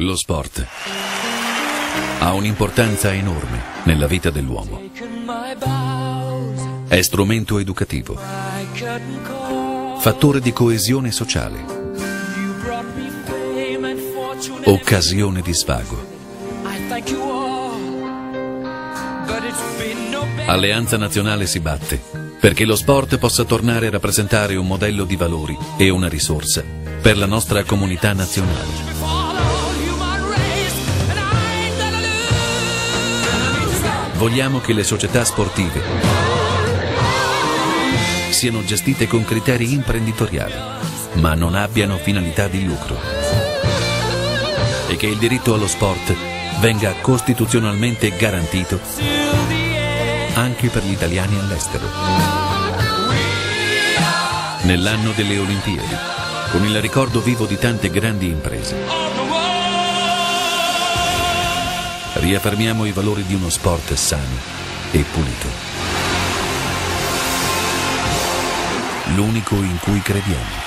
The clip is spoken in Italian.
Lo sport ha un'importanza enorme nella vita dell'uomo. È strumento educativo, fattore di coesione sociale, occasione di svago. Alleanza Nazionale si batte perché lo sport possa tornare a rappresentare un modello di valori e una risorsa per la nostra comunità nazionale. Vogliamo che le società sportive siano gestite con criteri imprenditoriali, ma non abbiano finalità di lucro. E che il diritto allo sport venga costituzionalmente garantito anche per gli italiani all'estero. Nell'anno delle Olimpiadi, con il ricordo vivo di tante grandi imprese. Riaffermiamo i valori di uno sport sano e pulito. L'unico in cui crediamo.